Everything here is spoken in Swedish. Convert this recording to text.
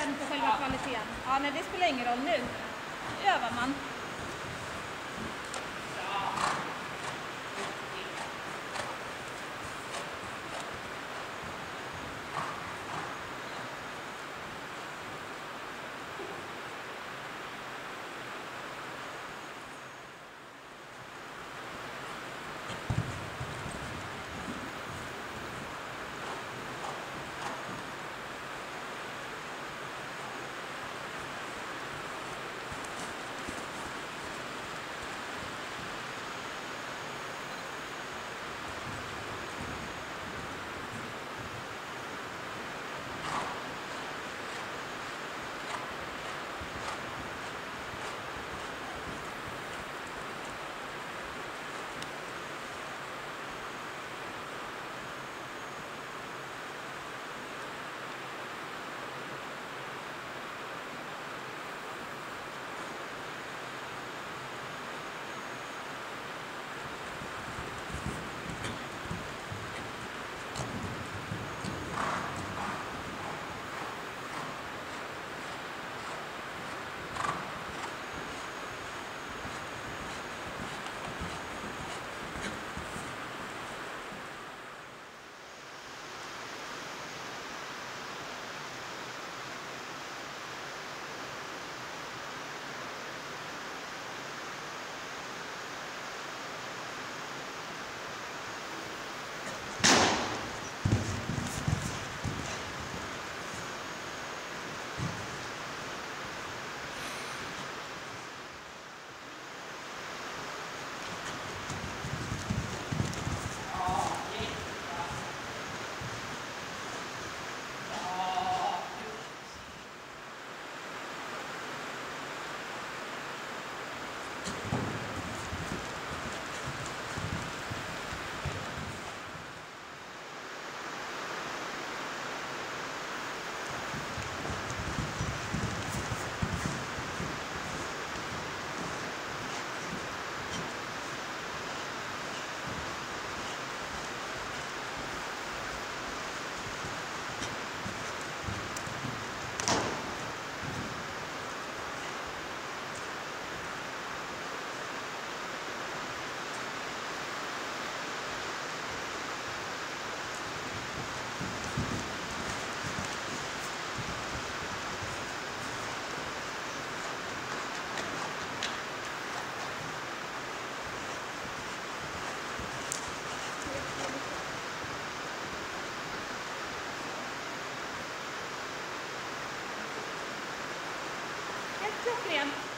andra sen på själva kvaliteten? Ja, nej det spelar ingen roll. Nu övar man. Definitely. I'm